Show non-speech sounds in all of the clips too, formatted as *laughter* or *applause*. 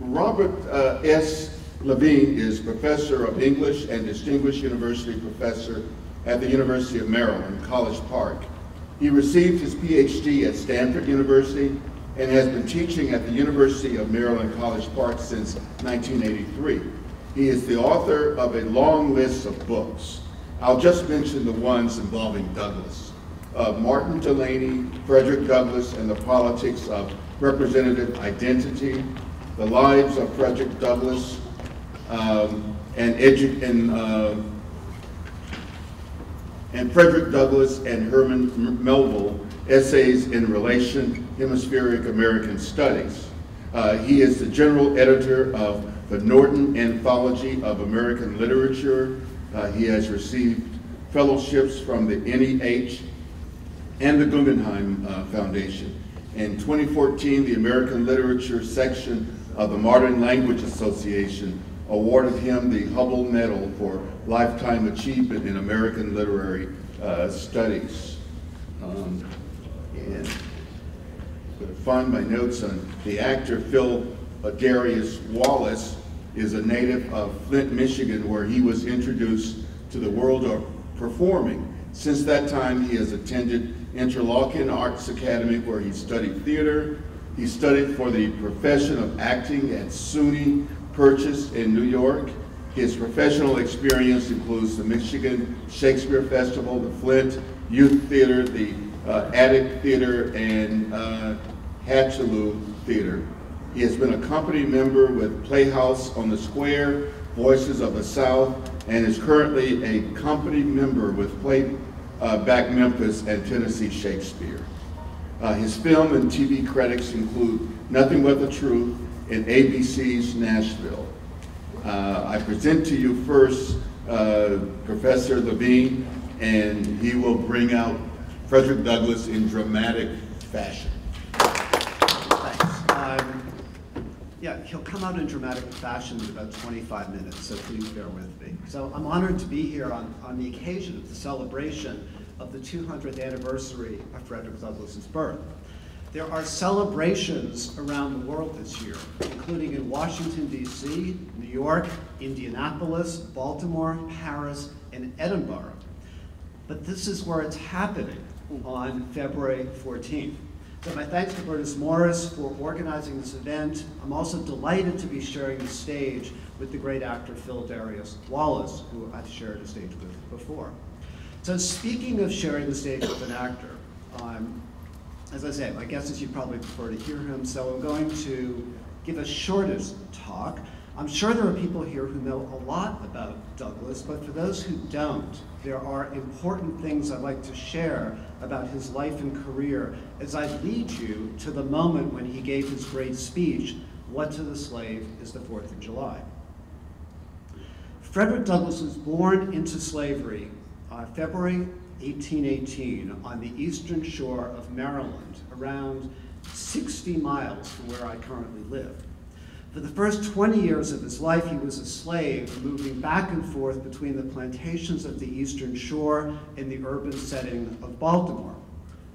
Robert uh, S. Levine is Professor of English and Distinguished University Professor at the University of Maryland, College Park. He received his PhD at Stanford University and has been teaching at the University of Maryland, College Park since 1983. He is the author of a long list of books. I'll just mention the ones involving Douglass. Uh, Martin Delany, Frederick Douglass, and the Politics of Representative Identity, The Lives of Frederick Douglass, um, and, and, uh, and Frederick Douglass and Herman Melville, Essays in Relation Hemispheric American Studies. Uh, he is the general editor of the Norton Anthology of American Literature. Uh, he has received fellowships from the NEH and the Guggenheim uh, Foundation. In 2014, the American Literature section of the Modern Language Association awarded him the Hubbell Medal for Lifetime Achievement in American Literary uh, Studies. Um, and find my notes on the actor Phil Darius Wallace is a native of Flint, Michigan, where he was introduced to the world of performing. Since that time, he has attended Interlochen Arts Academy, where he studied theater. He studied for the profession of acting at SUNY Purchase in New York. His professional experience includes the Michigan Shakespeare Festival, the Flint Youth Theater, the uh, Attic Theater, and uh, Hattiloo Theater. He has been a company member with Playhouse on the Square, Voices of the South, and is currently a company member with Play uh, Back Memphis and Tennessee Shakespeare. Uh, his film and TV credits include Nothing But the Truth and ABC's Nashville. Uh, I present to you first uh, Professor Levine, and he will bring out Frederick Douglass in dramatic fashion. Thanks. Um, yeah, he'll come out in dramatic fashion in about 25 minutes, so please bear with me. So I'm honored to be here on, on the occasion of the celebration of the 200th anniversary of Frederick Douglass's birth. There are celebrations around the world this year, including in Washington, D.C., New York, Indianapolis, Baltimore, Paris, and Edinburgh. But this is where it's happening on February 14th. So my thanks to Burnis Morris for organizing this event. I'm also delighted to be sharing the stage with the great actor Phil Darius Wallace, who I've shared a stage with before. So speaking of sharing the stage with an actor, um, as I say, my guess is you probably prefer to hear him, so I'm going to give a shortest talk. I'm sure there are people here who know a lot about Douglass, but for those who don't, there are important things I'd like to share about his life and career as I lead you to the moment when he gave his great speech, What to the Slave is the Fourth of July. Frederick Douglass was born into slavery uh, February 1818 on the eastern shore of Maryland, around 60 miles from where I currently live. For the first 20 years of his life, he was a slave, moving back and forth between the plantations of the eastern shore and the urban setting of Baltimore.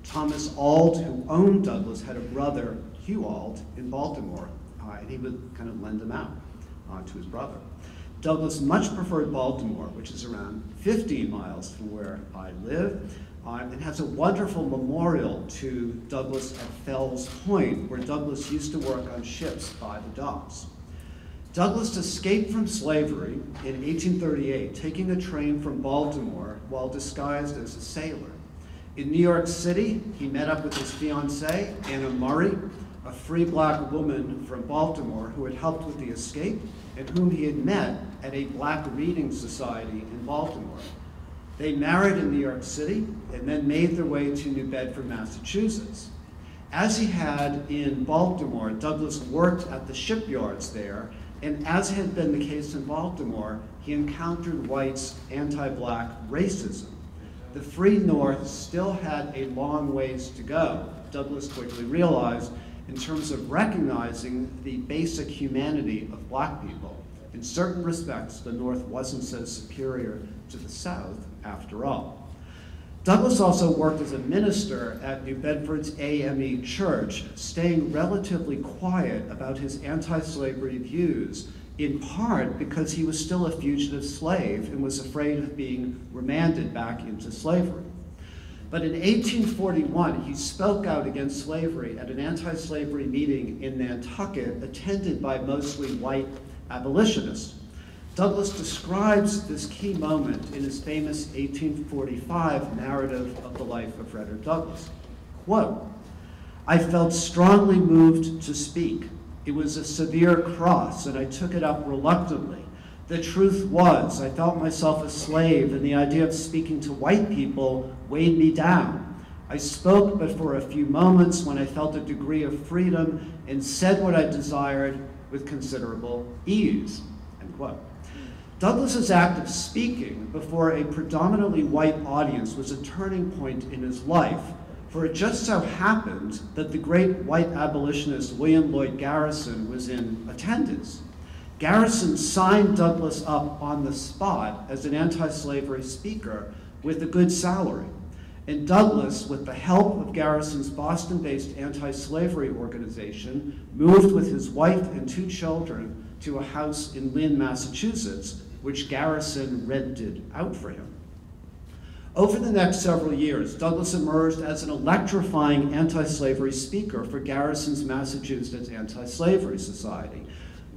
Thomas Auld, who owned Douglass, had a brother, Hugh Auld, in Baltimore, uh, and he would kind of lend him out uh, to his brother. Douglass much preferred Baltimore, which is around 15 miles from where I live. Uh, it has a wonderful memorial to Douglass at Fells Point, where Douglass used to work on ships by the docks. Douglass escaped from slavery in 1838, taking a train from Baltimore while disguised as a sailor. In New York City, he met up with his fiancée, Anna Murray, a free black woman from Baltimore who had helped with the escape and whom he had met at a black reading society in Baltimore. They married in New York City and then made their way to New Bedford, Massachusetts. As he had in Baltimore, Douglass worked at the shipyards there, and as had been the case in Baltimore, he encountered whites' anti-black racism. The free North still had a long ways to go, Douglass quickly realized, in terms of recognizing the basic humanity of black people. In certain respects, the North wasn't so superior to the South after all. Douglass also worked as a minister at New Bedford's AME Church, staying relatively quiet about his anti slavery views, in part because he was still a fugitive slave and was afraid of being remanded back into slavery. But in 1841, he spoke out against slavery at an anti slavery meeting in Nantucket attended by mostly white abolitionists. Douglass describes this key moment in his famous 1845 narrative of the life of Frederick Douglass. Quote, I felt strongly moved to speak. It was a severe cross, and I took it up reluctantly. The truth was, I felt myself a slave, and the idea of speaking to white people weighed me down. I spoke but for a few moments when I felt a degree of freedom and said what I desired with considerable ease. End quote. Douglass's act of speaking before a predominantly white audience was a turning point in his life, for it just so happened that the great white abolitionist William Lloyd Garrison was in attendance. Garrison signed Douglass up on the spot as an anti slavery speaker with a good salary. And Douglass, with the help of Garrison's Boston based anti slavery organization, moved with his wife and two children to a house in Lynn, Massachusetts, which Garrison rented out for him. Over the next several years, Douglass emerged as an electrifying anti slavery speaker for Garrison's Massachusetts Anti Slavery Society,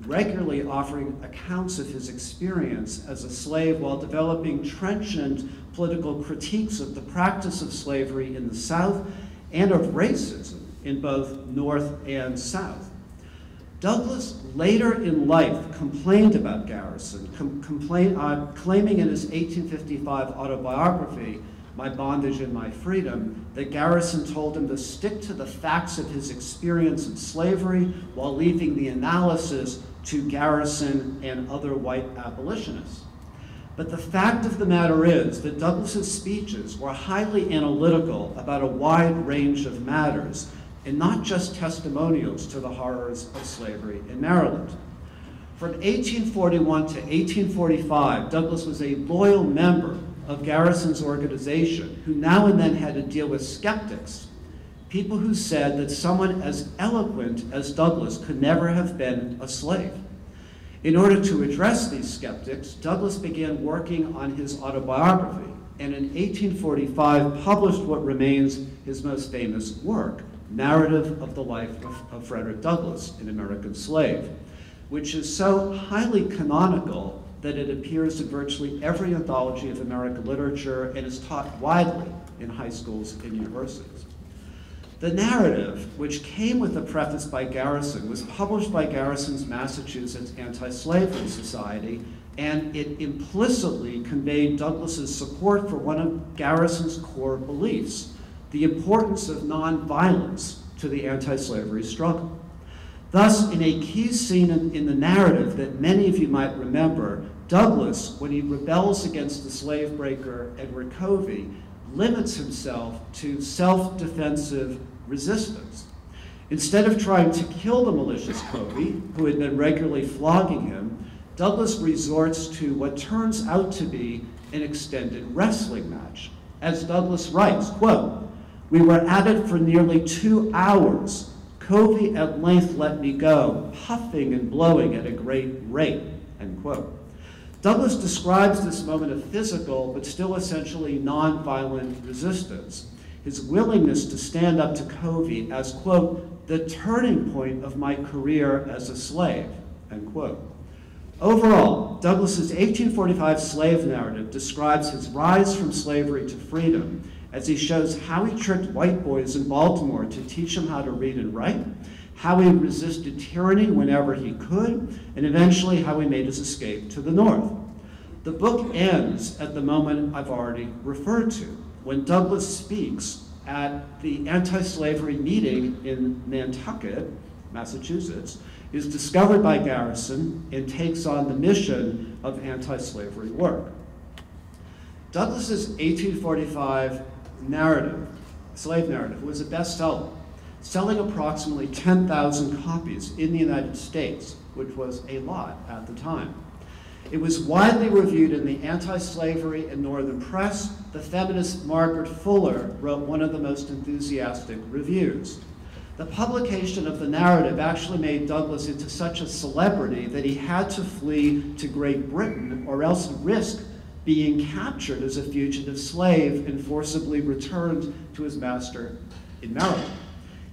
regularly offering accounts of his experience as a slave while developing trenchant political critiques of the practice of slavery in the South and of racism in both North and South. Douglass later in life complained about Garrison, com complain, uh, claiming in his 1855 autobiography, My Bondage and My Freedom, that Garrison told him to stick to the facts of his experience in slavery while leaving the analysis to Garrison and other white abolitionists. But the fact of the matter is that Douglass's speeches were highly analytical about a wide range of matters and not just testimonials to the horrors of slavery in Maryland. From 1841 to 1845, Douglass was a loyal member of Garrison's organization who now and then had to deal with skeptics, people who said that someone as eloquent as Douglass could never have been a slave. In order to address these skeptics, Douglass began working on his autobiography and in 1845 published what remains his most famous work, narrative of the life of, of Frederick Douglass, an American slave, which is so highly canonical that it appears in virtually every anthology of American literature and is taught widely in high schools and universities. The narrative, which came with a preface by Garrison, was published by Garrison's Massachusetts Anti-Slavery Society, and it implicitly conveyed Douglass's support for one of Garrison's core beliefs, the importance of nonviolence to the anti-slavery struggle. Thus, in a key scene in, in, the narrative that many of you might remember, Douglass, when he rebels against the slave breaker Edward Covey, limits himself to self-defensive resistance. Instead of trying to kill the malicious Covey, who had been regularly flogging him, Douglass resorts to what turns out to be an extended wrestling match. As Douglass writes, quote, we were at it for nearly two hours. Covey at length let me go, puffing and blowing at a great rate, end quote. Douglass describes this moment of physical, but still essentially nonviolent resistance. His willingness to stand up to Covey as, quote, the turning point of my career as a slave, end quote. Overall, Douglass's 1845 slave narrative describes his rise from slavery to freedom as he shows how he tricked white boys in Baltimore to teach them how to read and write, how he resisted tyranny whenever he could, and eventually how he made his escape to the north. The book ends at the moment I've already referred to, when Douglass speaks at the anti-slavery meeting in Nantucket, Massachusetts, is discovered by Garrison and takes on the mission of anti-slavery work. Douglass's 1845 narrative, slave narrative, was a bestseller, selling approximately 10,000 copies in the United States, which was a lot at the time. It was widely reviewed in the anti-slavery and northern press. The feminist Margaret Fuller wrote one of the most enthusiastic reviews. The publication of the narrative actually made Douglass into such a celebrity that he had to flee to Great Britain or else risk being captured as a fugitive slave and forcibly returned to his master in Maryland.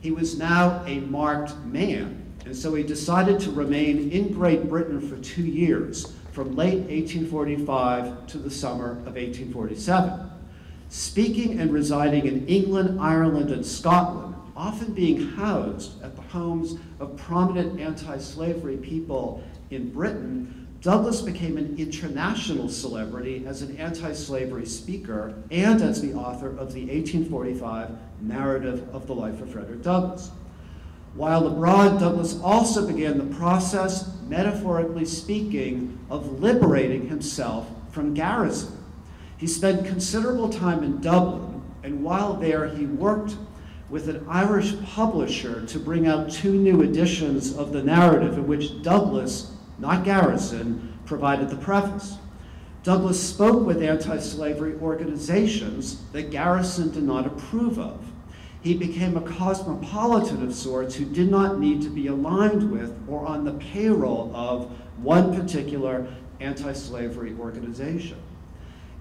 He was now a marked man, and so he decided to remain in Great Britain for two years, from late 1845 to the summer of 1847. Speaking and residing in England, Ireland, and Scotland, often being housed at the homes of prominent anti-slavery people in Britain, Douglass became an international celebrity as an anti-slavery speaker and as the author of the 1845 narrative of the life of Frederick Douglass. While abroad, Douglass also began the process, metaphorically speaking, of liberating himself from Garrison. He spent considerable time in Dublin, and while there, he worked with an Irish publisher to bring out two new editions of the narrative in which Douglass, not Garrison, provided the preface. Douglass spoke with anti-slavery organizations that Garrison did not approve of he became a cosmopolitan of sorts who did not need to be aligned with or on the payroll of one particular anti-slavery organization.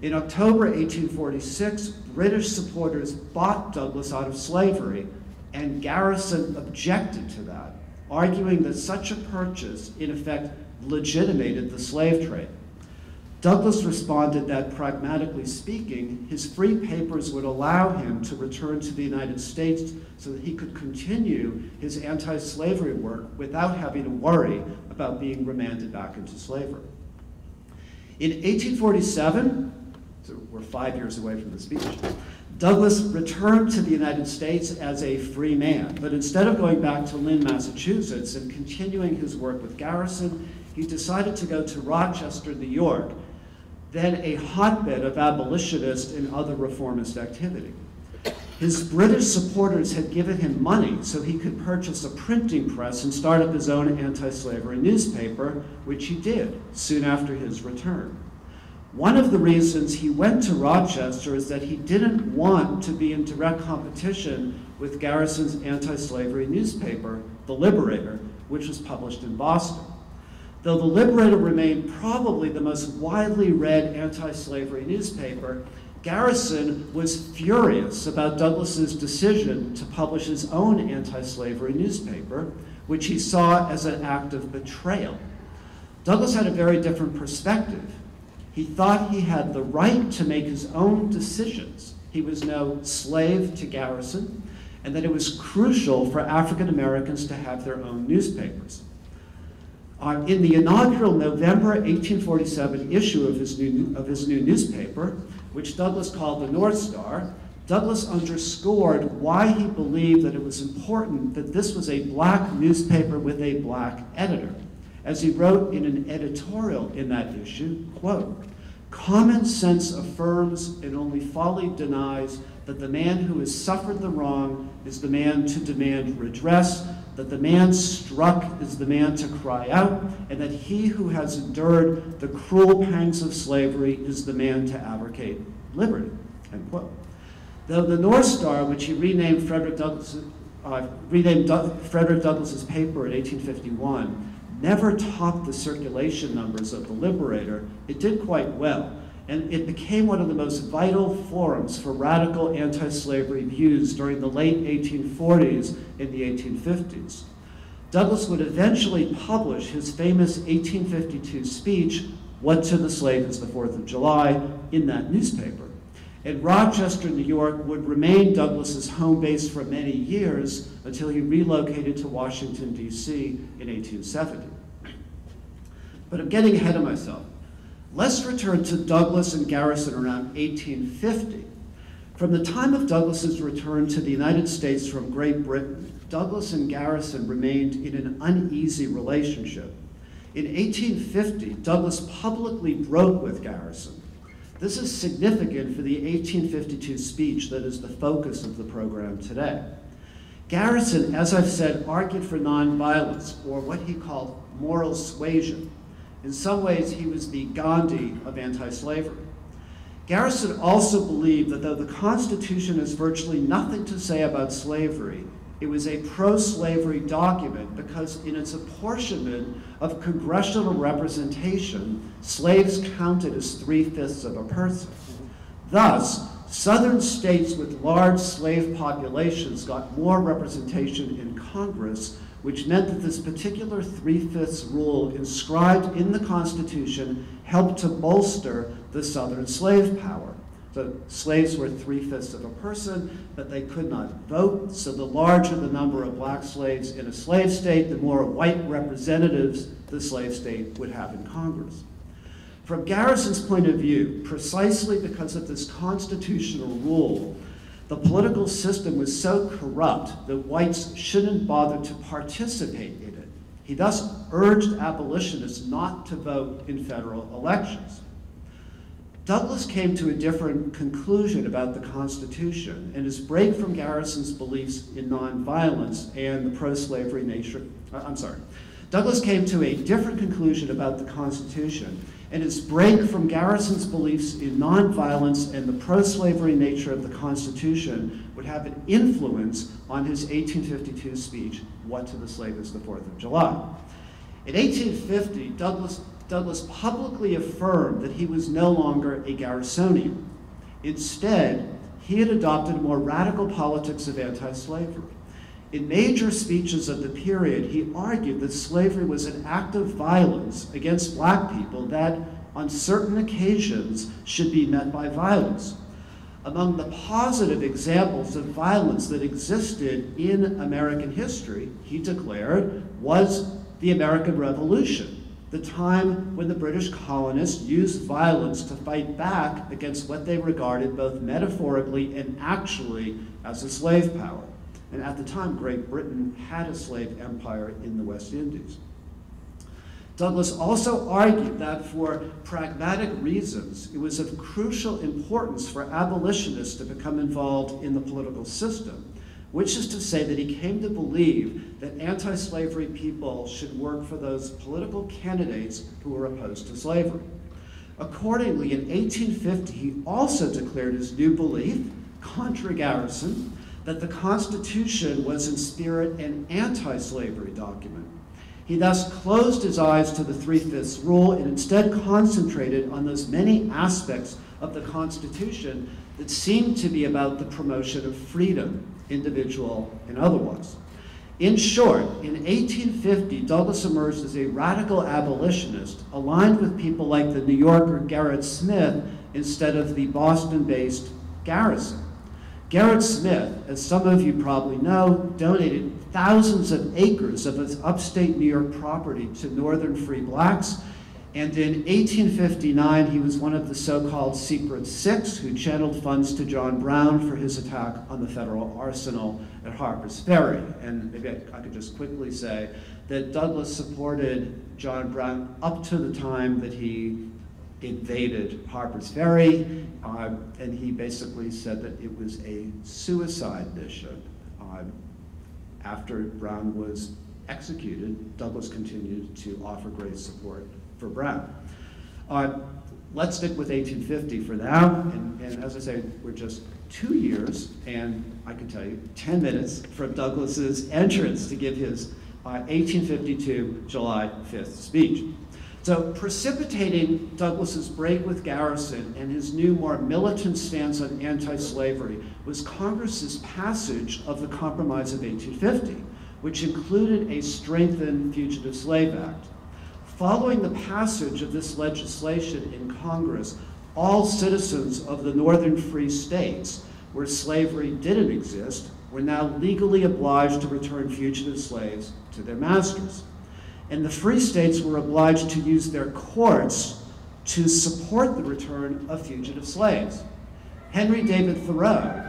In October 1846, British supporters bought Douglass out of slavery, and Garrison objected to that, arguing that such a purchase, in effect, legitimated the slave trade. Douglass responded that, pragmatically speaking, his free papers would allow him to return to the United States so that he could continue his anti-slavery work without having to worry about being remanded back into slavery. In 1847, so we're five years away from the speech, Douglass returned to the United States as a free man, but instead of going back to Lynn, Massachusetts and continuing his work with Garrison, he decided to go to Rochester, New York, then a hotbed of abolitionist and other reformist activity. His British supporters had given him money so he could purchase a printing press and start up his own anti-slavery newspaper, which he did soon after his return. One of the reasons he went to Rochester is that he didn't want to be in direct competition with Garrison's anti-slavery newspaper, The Liberator, which was published in Boston. Though the Liberator remained probably the most widely read anti-slavery newspaper, Garrison was furious about Douglass's decision to publish his own anti-slavery newspaper, which he saw as an act of betrayal. Douglass had a very different perspective. He thought he had the right to make his own decisions. He was no slave to Garrison, and that it was crucial for African Americans to have their own newspapers. Uh, in the inaugural November 1847 issue of his, new, of his new newspaper, which Douglass called the North Star, Douglass underscored why he believed that it was important that this was a black newspaper with a black editor. As he wrote in an editorial in that issue, quote, common sense affirms and only folly denies that the man who has suffered the wrong is the man to demand redress that the man struck is the man to cry out, and that he who has endured the cruel pangs of slavery is the man to advocate liberty. End quote. The North Star, which he renamed Frederick Douglass, uh, renamed Doug, Frederick Douglass's paper in 1851, never topped the circulation numbers of the Liberator, it did quite well and it became one of the most vital forums for radical anti-slavery views during the late 1840s and the 1850s. Douglass would eventually publish his famous 1852 speech, What to the Slave is the Fourth of July, in that newspaper. And Rochester, New York would remain Douglass's home base for many years until he relocated to Washington, D.C. in 1870. But I'm getting ahead of myself. Let's return to Douglass and Garrison around 1850. From the time of Douglass's return to the United States from Great Britain, Douglass and Garrison remained in an uneasy relationship. In 1850, Douglass publicly broke with Garrison. This is significant for the 1852 speech that is the focus of the program today. Garrison, as I've said, argued for nonviolence, or what he called moral suasion, In some ways, he was the Gandhi of anti-slavery. Garrison also believed that though the Constitution has virtually nothing to say about slavery, it was a pro-slavery document because in its apportionment of congressional representation, slaves counted as three-fifths of a person. Thus, southern states with large slave populations got more representation in Congress, which meant that this particular three-fifths rule inscribed in the Constitution helped to bolster the southern slave power. The slaves were three-fifths of a person, but they could not vote. So the larger the number of black slaves in a slave state, the more white representatives the slave state would have in Congress. From Garrison's point of view, precisely because of this constitutional rule, the political system was so corrupt that whites shouldn't bother to participate in it. He thus urged abolitionists not to vote in federal elections. Douglass came to a different conclusion about the Constitution, and his break from Garrison's beliefs in nonviolence and the pro-slavery nature, uh, I'm sorry, Douglass came to a different conclusion about the Constitution, and his break from Garrison's beliefs in nonviolence and the pro-slavery nature of the Constitution would have an influence on his 1852 speech, What to the Slave is the Fourth of July. In 1850, Douglas, Douglass publicly affirmed that he was no longer a Garrisonian. Instead, he had adopted a more radical politics of anti-slavery. In major speeches of the period, he argued that slavery was an act of violence against black people that, on certain occasions, should be met by violence. Among the positive examples of violence that existed in American history, he declared, was the American Revolution the time when the British colonists used violence to fight back against what they regarded both metaphorically and actually as a slave power. And at the time, Great Britain had a slave empire in the West Indies. Douglass also argued that for pragmatic reasons, it was of crucial importance for abolitionists to become involved in the political system which is to say that he came to believe that anti-slavery people should work for those political candidates who were opposed to slavery. Accordingly, in 1850, he also declared his new belief, contra Garrison, that the Constitution was in spirit an anti-slavery document. He thus closed his eyes to the three-fifths rule and instead concentrated on those many aspects of the Constitution that seemed to be about the promotion of freedom individual, and otherwise. In short, in 1850, Douglass emerged as a radical abolitionist aligned with people like the New Yorker Gerrit Smith instead of the Boston-based Garrison. Gerrit Smith, as some of you probably know, donated thousands of acres of his upstate New York property to Northern free blacks and in 1859, he was one of the so-called Secret Six who channeled funds to John Brown for his attack on the federal arsenal at Harper's Ferry. And maybe I, I could just quickly say that Douglass supported John Brown up to the time that he invaded Harper's Ferry, uh, and he basically said that it was a suicide mission. Uh, after Brown was executed, Douglass continued to offer great support for Brown. Uh, let's stick with 1850 for now, and, and as I say, we're just two years, and I can tell you, 10 minutes from Douglass's entrance to give his uh, 1852 July 5th speech. So precipitating Douglass's break with Garrison and his new, more militant stance on anti-slavery was Congress's passage of the Compromise of 1850, which included a strengthened Fugitive Slave Act. Following the passage of this legislation in Congress, all citizens of the northern free states where slavery didn't exist were now legally obliged to return fugitive slaves to their masters. And the free states were obliged to use their courts to support the return of fugitive slaves. Henry David Thoreau,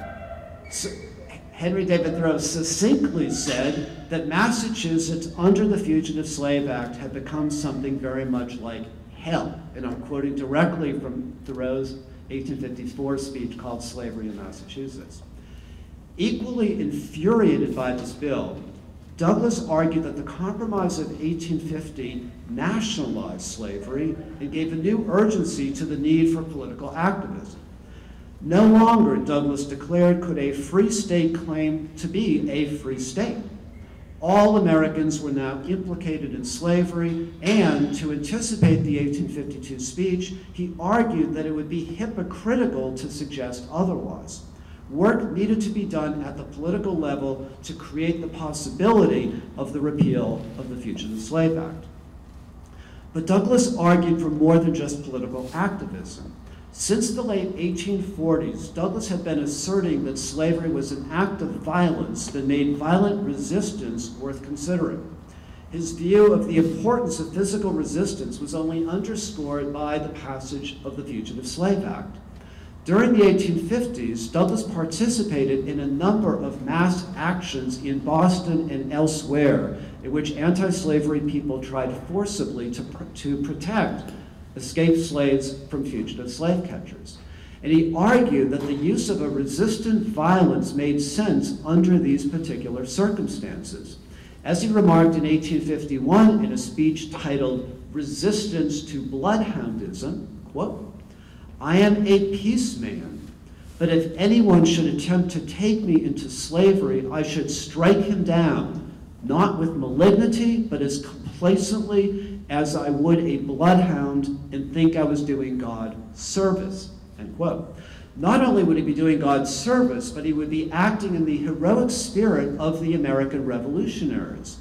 Henry David Thoreau succinctly said that Massachusetts, under the Fugitive Slave Act, had become something very much like hell. And I'm quoting directly from Thoreau's 1854 speech called Slavery in Massachusetts. Equally infuriated by this bill, Douglass argued that the Compromise of 1850 nationalized slavery and gave a new urgency to the need for political activism. No longer, Douglass declared, could a free state claim to be a free state. All Americans were now implicated in slavery, and to anticipate the 1852 speech, he argued that it would be hypocritical to suggest otherwise. Work needed to be done at the political level to create the possibility of the repeal of the Fugitive Slave Act. But Douglass argued for more than just political activism. Since the late 1840s, Douglass had been asserting that slavery was an act of violence that made violent resistance worth considering. His view of the importance of physical resistance was only underscored by the passage of the Fugitive Slave Act. During the 1850s, Douglass participated in a number of mass actions in Boston and elsewhere in which anti-slavery people tried forcibly to, pr to protect escaped slaves from fugitive slave catchers. And he argued that the use of a resistant violence made sense under these particular circumstances. As he remarked in 1851 in a speech titled Resistance to Bloodhoundism, quote, I am a peace man, but if anyone should attempt to take me into slavery, I should strike him down, not with malignity, but as complacently as I would a bloodhound and think I was doing God service, end quote. Not only would he be doing God's service, but he would be acting in the heroic spirit of the American revolutionaries.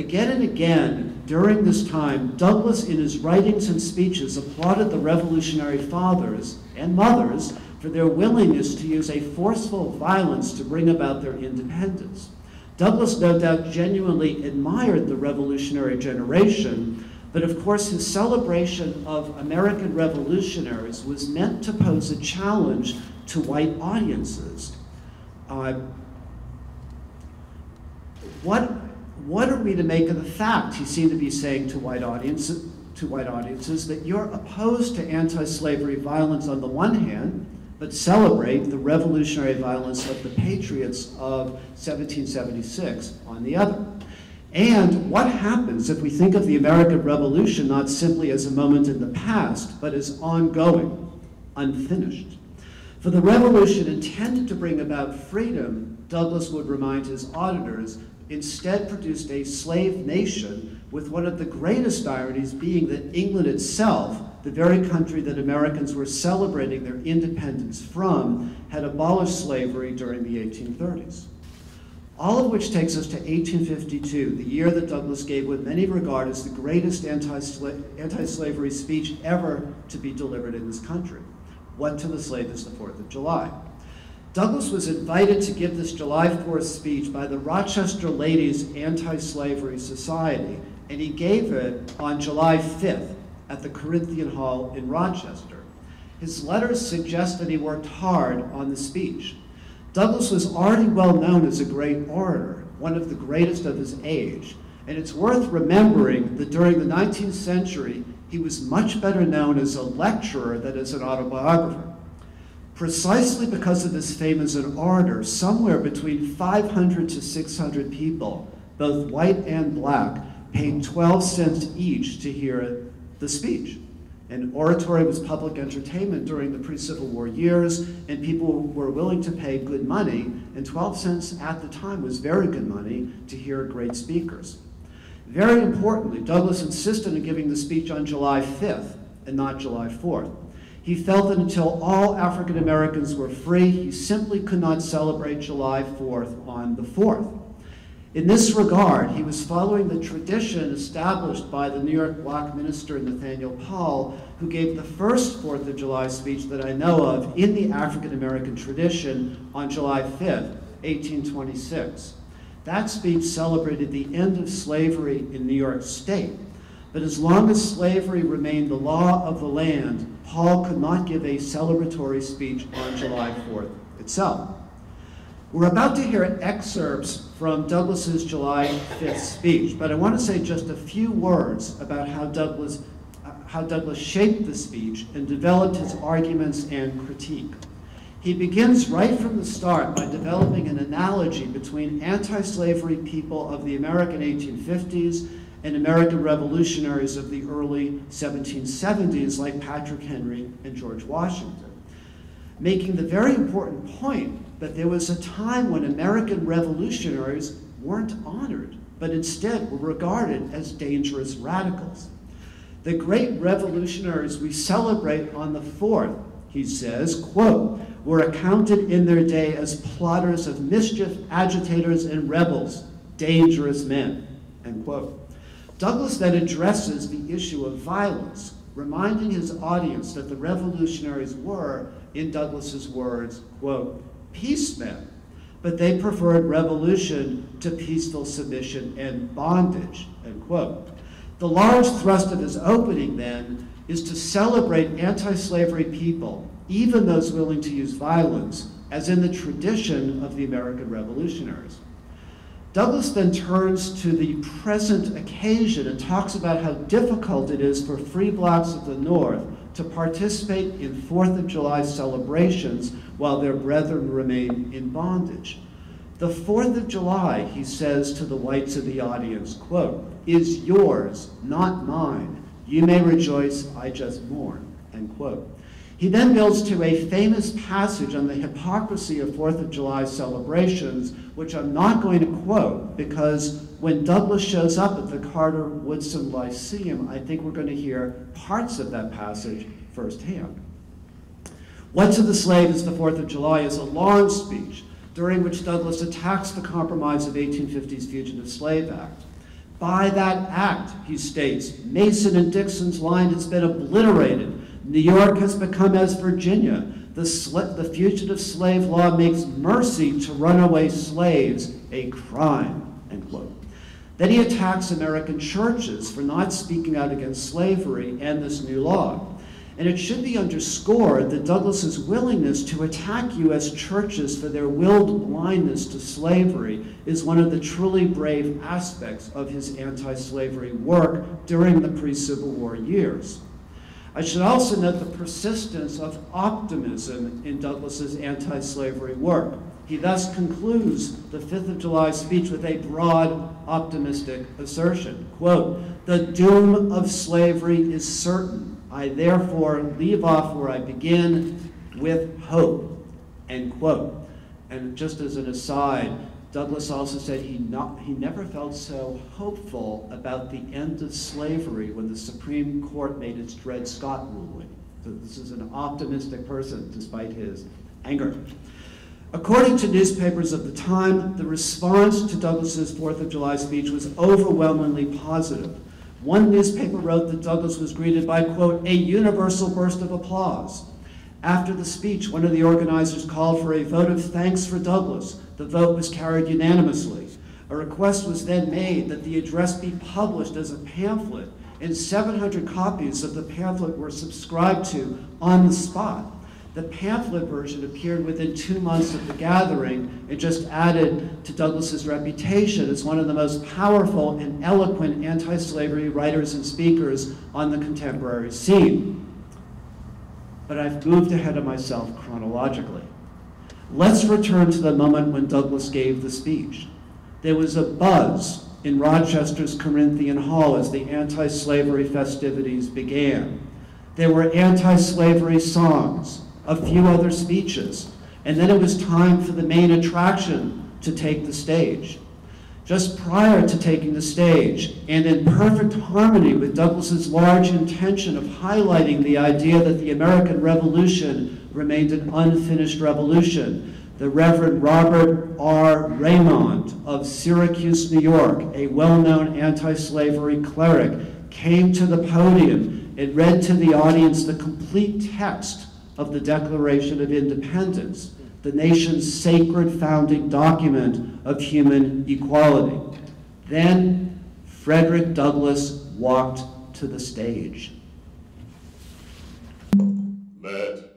Again and again, during this time, Douglass, in his writings and speeches, applauded the Revolutionary fathers and mothers for their willingness to use a forceful violence to bring about their independence. Douglass, no doubt, genuinely admired the revolutionary generation, but of course, his celebration of American revolutionaries was meant to pose a challenge to white audiences. Uh, what what are we to make of the fact, he seemed to be saying to white audiences, to white audiences that you're opposed to anti-slavery violence on the one hand, but celebrate the revolutionary violence of the patriots of 1776 on the other. And what happens if we think of the American Revolution not simply as a moment in the past, but as ongoing, unfinished? For the revolution intended to bring about freedom, Douglass would remind his auditors, instead produced a slave nation with one of the greatest ironies being that England itself, the very country that Americans were celebrating their independence from, had abolished slavery during the 1830s. All of which takes us to 1852, the year that Douglass gave what many regard as the greatest anti-slavery speech ever to be delivered in this country. What to the slave is the 4th of July. Douglass was invited to give this July 4th speech by the Rochester Ladies Anti-Slavery Society, and he gave it on July 5th at the Corinthian Hall in Rochester. His letters suggest that he worked hard on the speech. Douglass was already well known as a great orator, one of the greatest of his age, and it's worth remembering that during the 19th century, he was much better known as a lecturer than as an autobiographer. Precisely because of his fame as an orator, somewhere between 500 to 600 people, both white and black, paid 12 cents each to hear the speech. And oratory was public entertainment during the pre-Civil War years, and people were willing to pay good money, and 12 cents at the time was very good money to hear great speakers. Very importantly, Douglass insisted on giving the speech on July 5th and not July 4th. He felt that until all African Americans were free, he simply could not celebrate July 4th on the 4th. In this regard, he was following the tradition established by the New York black minister Nathaniel Paul, who gave the first 4th of July speech that I know of in the African American tradition on July 5th, 1826. That speech celebrated the end of slavery in New York State. But as long as slavery remained the law of the land, Paul could not give a celebratory speech on July 4th itself. We're about to hear excerpts from Douglass's July 5th speech, but I want to say just a few words about how Douglass, how Douglass shaped the speech and developed his arguments and critique. He begins right from the start by developing an analogy between anti slavery people of the American 1850s and American revolutionaries of the early 1770s, like Patrick Henry and George Washington, making the very important point that there was a time when American revolutionaries weren't honored, but instead were regarded as dangerous radicals. The great revolutionaries we celebrate on the 4th, he says, quote, were accounted in their day as plotters of mischief, agitators, and rebels, dangerous men, end quote. Douglass then addresses the issue of violence, reminding his audience that the revolutionaries were, in Douglass's words, quote, peacemen, but they preferred revolution to peaceful submission and bondage, end quote. The large thrust of his opening, then, is to celebrate anti-slavery people, even those willing to use violence, as in the tradition of the American revolutionaries. Douglass then turns to the present occasion and talks about how difficult it is for free blacks of the North to participate in Fourth of July celebrations while their brethren remain in bondage. The Fourth of July, he says to the whites of the audience, quote, is yours, not mine. You may rejoice, I just mourn, end quote. He then builds to a famous passage on the hypocrisy of Fourth of July celebrations, which I'm not going to quote because when Douglass shows up at the Carter Woodson Lyceum, I think we're going to hear parts of that passage firsthand. What to the Slave is the Fourth of July is a long speech during which Douglass attacks the compromise of 1850's Fugitive Slave Act. By that act, he states, Mason and Dixon's line has been obliterated New York has become as Virginia. The, the fugitive slave law makes mercy to runaway slaves a crime, end quote. Then he attacks American churches for not speaking out against slavery and this new law. And it should be underscored that Douglass's willingness to attack U.S. churches for their willed blindness to slavery is one of the truly brave aspects of his anti slavery work during the pre Civil War years. I should also note the persistence of optimism in Douglass's anti-slavery work. He thus concludes the 5th of July speech with a broad, optimistic assertion. Quote, the doom of slavery is certain. I therefore leave off where I begin with hope, end quote. And just as an aside, Douglass also said he, not, he never felt so hopeful about the end of slavery when the Supreme Court made its Dred Scott ruling. So this is an optimistic person despite his anger. According to newspapers of the time, the response to Douglass's 4th of July speech was overwhelmingly positive. One newspaper wrote that Douglass was greeted by, quote, a universal burst of applause. After the speech, one of the organizers called for a vote of thanks for Douglass, the vote was carried unanimously. A request was then made that the address be published as a pamphlet, and 700 copies of the pamphlet were subscribed to on the spot. The pamphlet version appeared within two months of the gathering and just added to Douglass's reputation as one of the most powerful and eloquent anti-slavery writers and speakers on the contemporary scene. But I've moved ahead of myself chronologically. Let's return to the moment when Douglass gave the speech. There was a buzz in Rochester's Corinthian Hall as the anti slavery festivities began. There were anti slavery songs, a few other speeches, and then it was time for the main attraction to take the stage. Just prior to taking the stage, and in perfect harmony with Douglass's large intention of highlighting the idea that the American Revolution remained an unfinished revolution. The Reverend Robert R. Raymond of Syracuse, New York, a well-known anti-slavery cleric, came to the podium and read to the audience the complete text of the Declaration of Independence, the nation's sacred founding document of human equality. Then Frederick Douglass walked to the stage. Let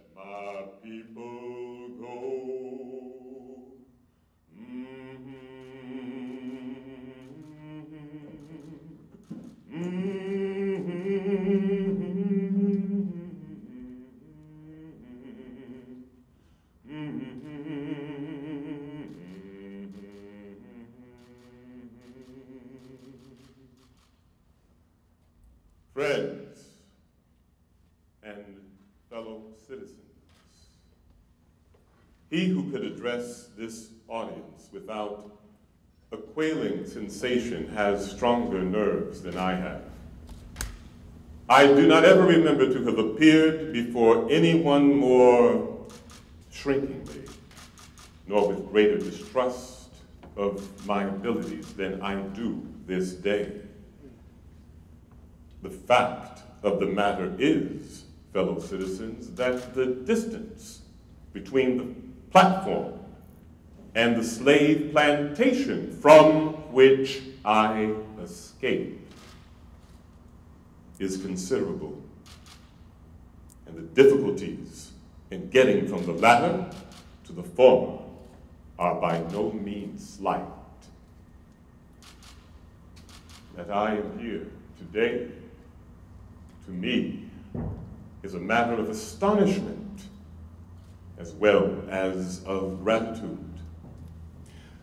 friends, and fellow citizens. He who could address this audience without a quailing sensation has stronger nerves than I have. I do not ever remember to have appeared before anyone more shrinkingly, nor with greater distrust of my abilities than I do this day. The fact of the matter is, fellow citizens, that the distance between the platform and the slave plantation from which I escaped is considerable. And the difficulties in getting from the latter to the former are by no means slight. That I am here today, to me, is a matter of astonishment as well as of gratitude.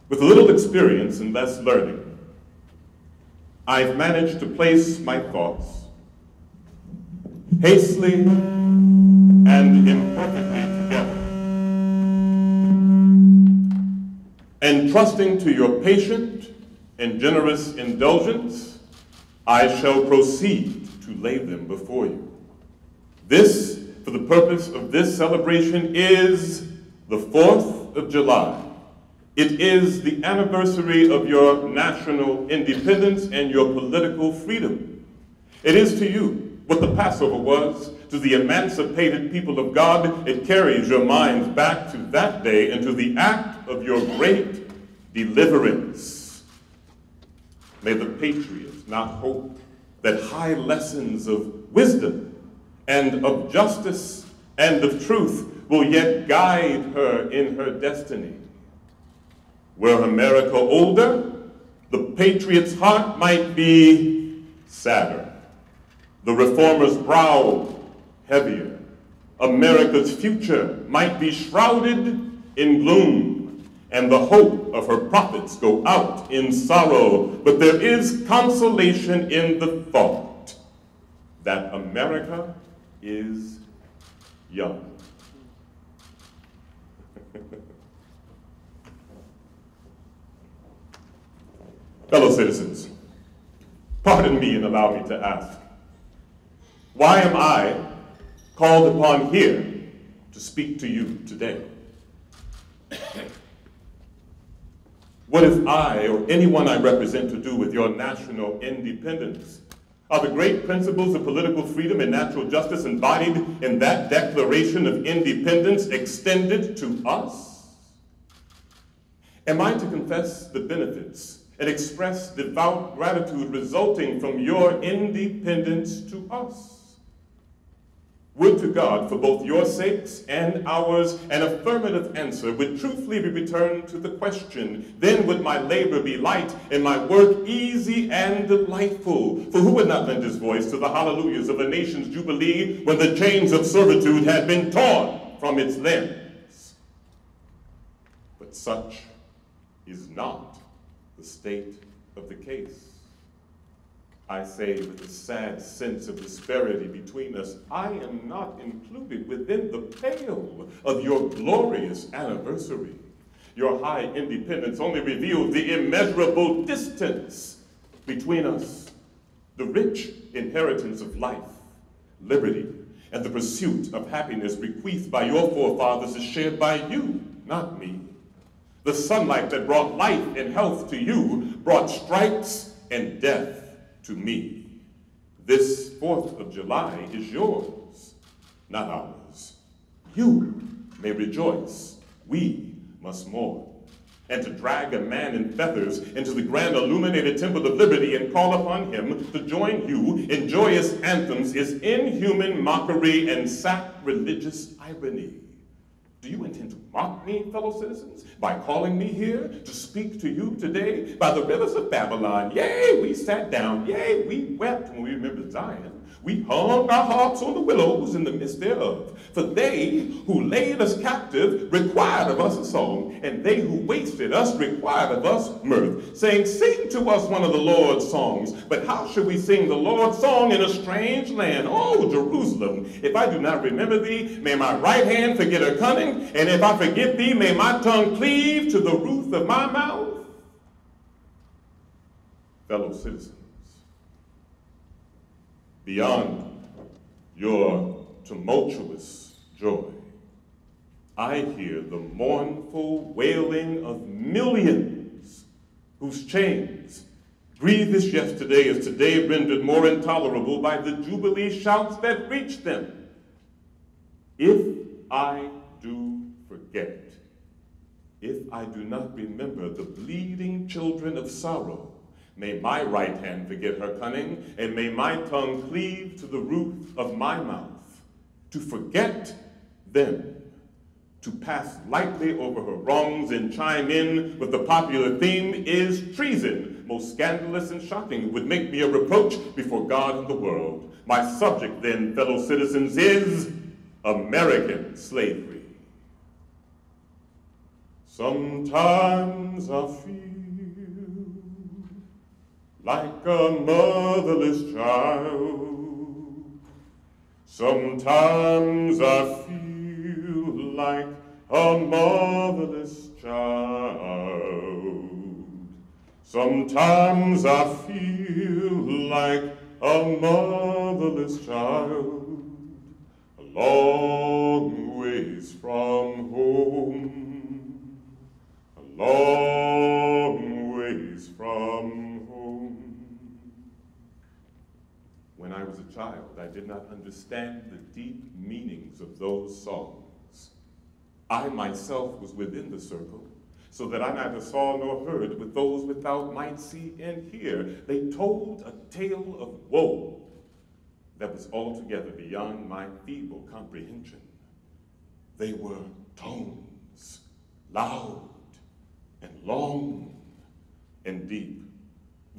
With a little experience and less learning, I've managed to place my thoughts hastily and imperfectly together. And trusting to your patient and generous indulgence, I shall proceed to lay them before you. This, for the purpose of this celebration, is the 4th of July. It is the anniversary of your national independence and your political freedom. It is to you what the Passover was to the emancipated people of God, it carries your minds back to that day and to the act of your great deliverance. May the patriots not hope that high lessons of wisdom and of justice and of truth will yet guide her in her destiny. Were America older, the patriot's heart might be sadder the reformer's brow heavier. America's future might be shrouded in gloom, and the hope of her prophets go out in sorrow. But there is consolation in the thought that America is young. *laughs* Fellow citizens, pardon me and allow me to ask why am I called upon here to speak to you today? What if I or anyone I represent to do with your national independence? Are the great principles of political freedom and natural justice embodied in that Declaration of Independence extended to us? Am I to confess the benefits and express devout gratitude resulting from your independence to us? Would to God, for both your sakes and ours, an affirmative answer would truthfully be returned to the question. Then would my labor be light and my work easy and delightful. For who would not lend his voice to the hallelujahs of a nation's jubilee when the chains of servitude had been torn from its limbs? But such is not the state of the case. I say with a sad sense of disparity between us, I am not included within the pale of your glorious anniversary. Your high independence only reveals the immeasurable distance between us. The rich inheritance of life, liberty, and the pursuit of happiness bequeathed by your forefathers is shared by you, not me. The sunlight that brought life and health to you brought stripes and death to me. This 4th of July is yours, not ours. You may rejoice. We must mourn. And to drag a man in feathers into the grand illuminated temple of liberty and call upon him to join you in joyous anthems is inhuman mockery and sacrilegious irony. Do you intend to mock me, fellow citizens, by calling me here to speak to you today by the rivers of Babylon? Yea, we sat down. Yea, we wept when we remembered Zion. We hung our harps on the willows in the midst thereof. For they who laid us captive required of us a song, and they who wasted us required of us mirth, saying, Sing to us one of the Lord's songs. But how shall we sing the Lord's song in a strange land? Oh, Jerusalem, if I do not remember thee, may my right hand forget her cunning, and if I forget thee, may my tongue cleave to the roof of my mouth. Fellow citizens, beyond your tumultuous joy. I hear the mournful wailing of millions whose chains, grievous yesterday, is today rendered more intolerable by the jubilee shouts that reach them. If I do forget, if I do not remember the bleeding children of sorrow, May my right hand forget her cunning, and may my tongue cleave to the roof of my mouth. To forget them, to pass lightly over her wrongs and chime in with the popular theme is treason. Most scandalous and shocking would make me a reproach before God and the world. My subject, then, fellow citizens, is American slavery. Sometimes I feel like a motherless child. Sometimes I feel like a motherless child. Sometimes I feel like a motherless child, a long ways from home, a long ways from When I was a child, I did not understand the deep meanings of those songs. I myself was within the circle, so that I neither saw nor heard but those without might see and hear. They told a tale of woe that was altogether beyond my feeble comprehension. They were tones, loud and long and deep.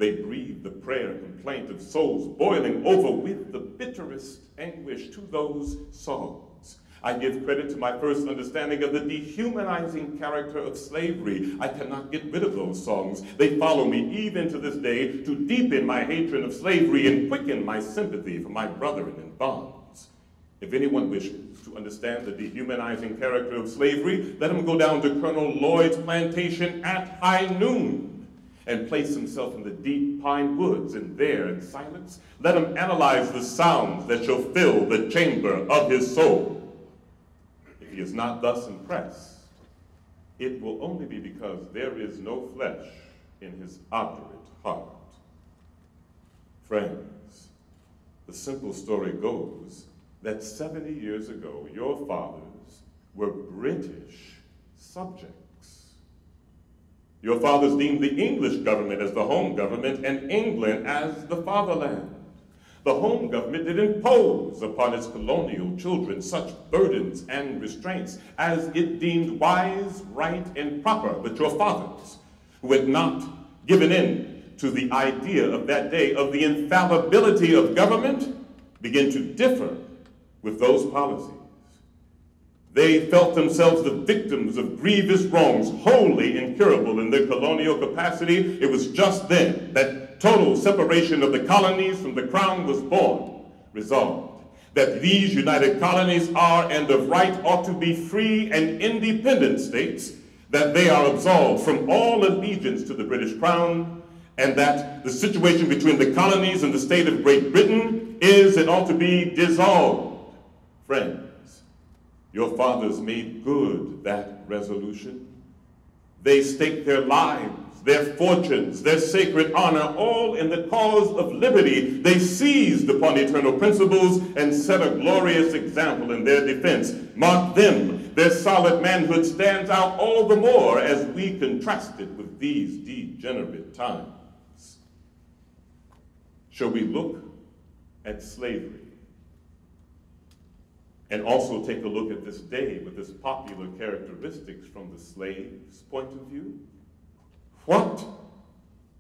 They breathe the prayer and complaint of souls boiling over with the bitterest anguish to those songs. I give credit to my first understanding of the dehumanizing character of slavery. I cannot get rid of those songs. They follow me even to this day to deepen my hatred of slavery and quicken my sympathy for my brethren in bonds. If anyone wishes to understand the dehumanizing character of slavery, let him go down to Colonel Lloyd's plantation at high noon and place himself in the deep pine woods, and there, in silence, let him analyze the sounds that shall fill the chamber of his soul. If he is not thus impressed, it will only be because there is no flesh in his obdurate heart. Friends, the simple story goes that 70 years ago, your fathers were British subjects. Your fathers deemed the English government as the home government and England as the fatherland. The home government did impose upon its colonial children such burdens and restraints as it deemed wise, right, and proper. But your fathers, who had not given in to the idea of that day of the infallibility of government, began to differ with those policies. They felt themselves the victims of grievous wrongs, wholly incurable in their colonial capacity. It was just then that total separation of the colonies from the crown was born, resolved that these united colonies are and of right ought to be free and independent states, that they are absolved from all allegiance to the British crown, and that the situation between the colonies and the state of Great Britain is and ought to be dissolved. Friends, your fathers made good that resolution. They staked their lives, their fortunes, their sacred honor, all in the cause of liberty. They seized upon eternal principles and set a glorious example in their defense. Mark them. Their solid manhood stands out all the more as we contrast it with these degenerate times. Shall we look at slavery and also take a look at this day with its popular characteristics from the slave's point of view? What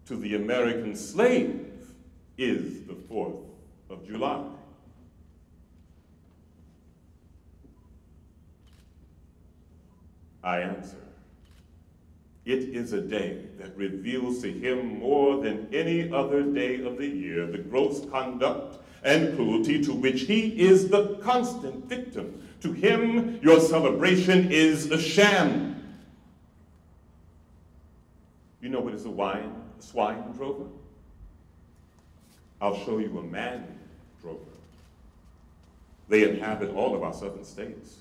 to the American slave is the 4th of July? I answer, it is a day that reveals to him more than any other day of the year the gross conduct and cruelty to which he is the constant victim. To him, your celebration is a sham. You know what is a wine, a swine drover? I'll show you a man drover. They inhabit all of our southern states.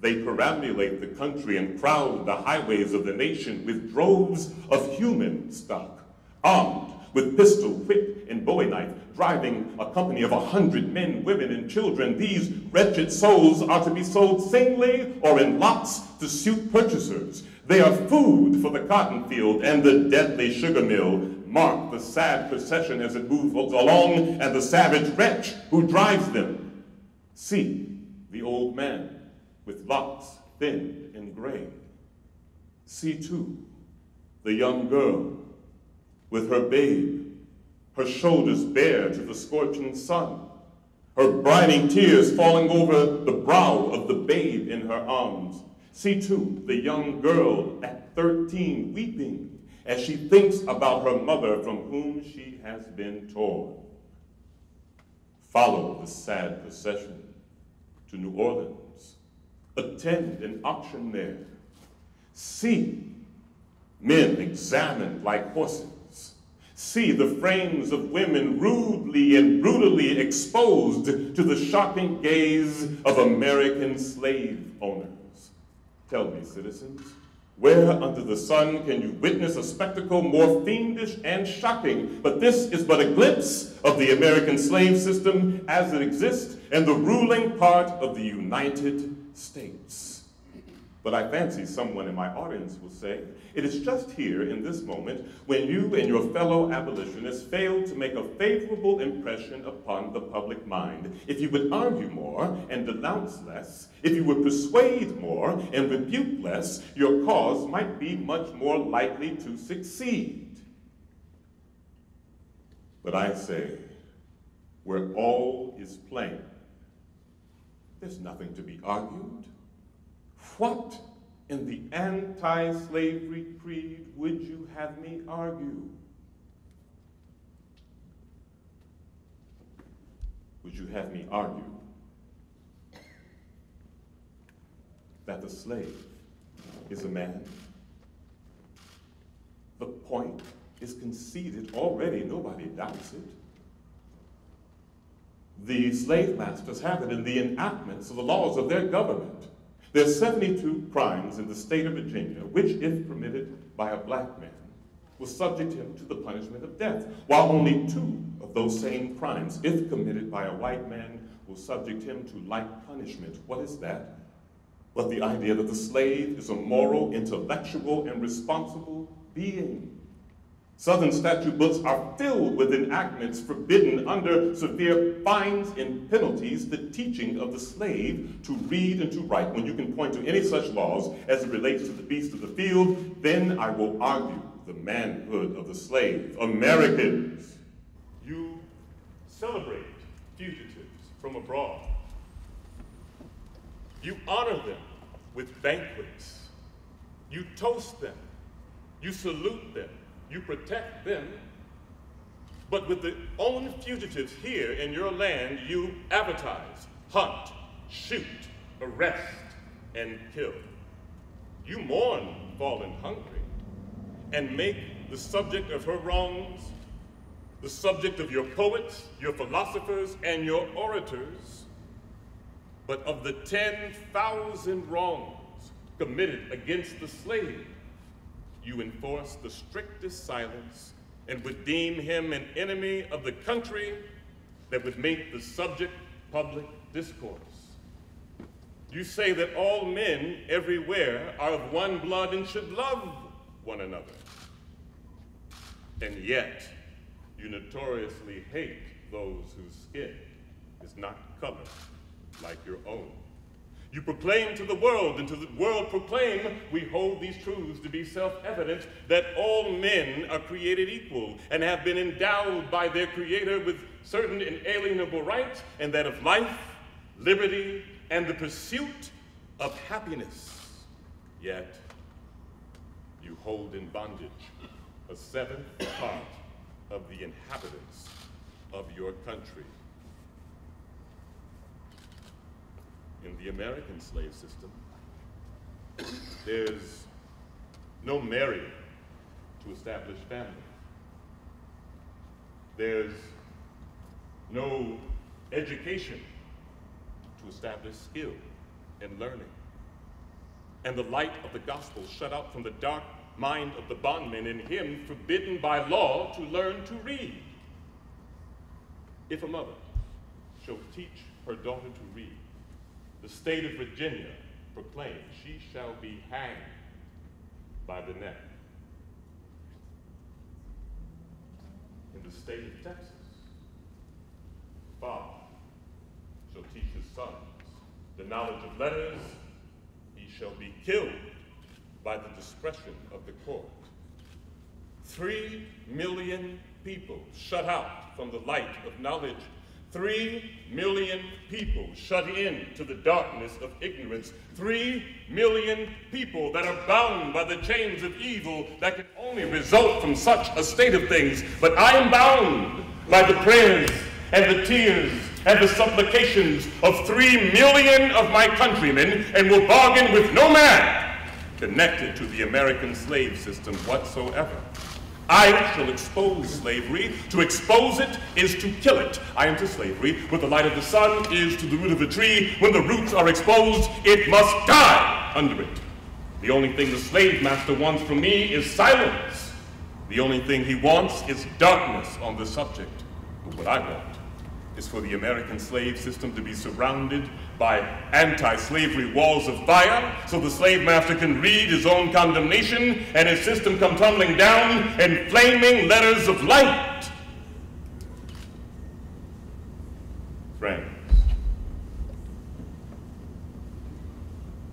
They perambulate the country and crowd the highways of the nation with droves of human stock, armed with pistol, whip, and bowie knife, driving a company of a hundred men, women, and children. These wretched souls are to be sold singly or in lots to suit purchasers. They are food for the cotton field and the deadly sugar mill. Mark the sad procession as it moves along and the savage wretch who drives them. See the old man with locks thin and gray. See, too, the young girl with her babe, her shoulders bare to the scorching sun, her brining tears falling over the brow of the babe in her arms. See, too, the young girl at 13 weeping as she thinks about her mother from whom she has been torn. Follow the sad procession to New Orleans attend an auction there, see men examined like horses, see the frames of women rudely and brutally exposed to the shocking gaze of American slave owners. Tell me, citizens, where under the sun can you witness a spectacle more fiendish and shocking? But this is but a glimpse of the American slave system as it exists and the ruling part of the United States. But I fancy someone in my audience will say, it is just here in this moment when you and your fellow abolitionists fail to make a favorable impression upon the public mind. If you would argue more and denounce less, if you would persuade more and rebuke less, your cause might be much more likely to succeed. But I say, where all is plain, there's nothing to be argued. What in the anti slavery creed would you have me argue? Would you have me argue that the slave is a man? The point is conceded already, nobody doubts it the slave masters have it in the enactments of the laws of their government. There's 72 crimes in the state of Virginia, which, if committed by a black man, will subject him to the punishment of death, while only two of those same crimes, if committed by a white man, will subject him to like punishment. What is that? But the idea that the slave is a moral, intellectual, and responsible being Southern statute books are filled with enactments forbidding under severe fines and penalties the teaching of the slave to read and to write. When you can point to any such laws as it relates to the beast of the field, then I will argue the manhood of the slave. Americans, you celebrate fugitives from abroad. You honor them with banquets. You toast them. You salute them you protect them. But with the own fugitives here in your land, you advertise, hunt, shoot, arrest, and kill. You mourn fallen Hungary and make the subject of her wrongs the subject of your poets, your philosophers, and your orators. But of the 10,000 wrongs committed against the slave, you enforce the strictest silence and would deem him an enemy of the country that would make the subject public discourse. You say that all men everywhere are of one blood and should love one another. And yet, you notoriously hate those whose skin is not colored like your own. You proclaim to the world, and to the world proclaim, we hold these truths to be self evident that all men are created equal and have been endowed by their Creator with certain inalienable rights, and that of life, liberty, and the pursuit of happiness. Yet, you hold in bondage a seventh part of the inhabitants of your country. In the American slave system, there's no marrying to establish family. There's no education to establish skill and learning. And the light of the gospel shut out from the dark mind of the bondman in him forbidden by law to learn to read. If a mother shall teach her daughter to read, the state of Virginia proclaimed, She shall be hanged by the neck. In the state of Texas, father shall teach his sons the knowledge of letters, he shall be killed by the discretion of the court. Three million people shut out from the light of knowledge Three million people shut in to the darkness of ignorance. Three million people that are bound by the chains of evil that can only result from such a state of things. But I am bound by the prayers and the tears and the supplications of three million of my countrymen and will bargain with no man connected to the American slave system whatsoever. I shall expose slavery. To expose it is to kill it. I am to slavery what the light of the sun is to the root of a tree. When the roots are exposed, it must die under it. The only thing the slave master wants from me is silence. The only thing he wants is darkness on the subject. But what I want is for the American slave system to be surrounded by anti-slavery walls of fire so the slave master can read his own condemnation and his system come tumbling down in flaming letters of light. Friends,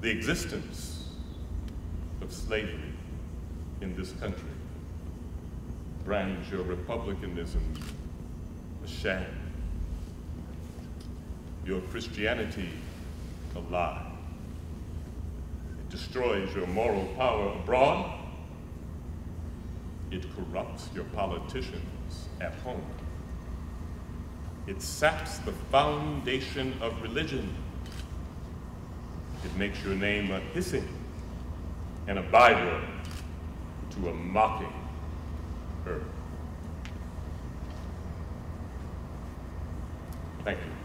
the existence of slavery in this country brands your republicanism a sham your Christianity a lie. It destroys your moral power abroad. It corrupts your politicians at home. It saps the foundation of religion. It makes your name a hissing and a byword to a mocking earth. Thank you.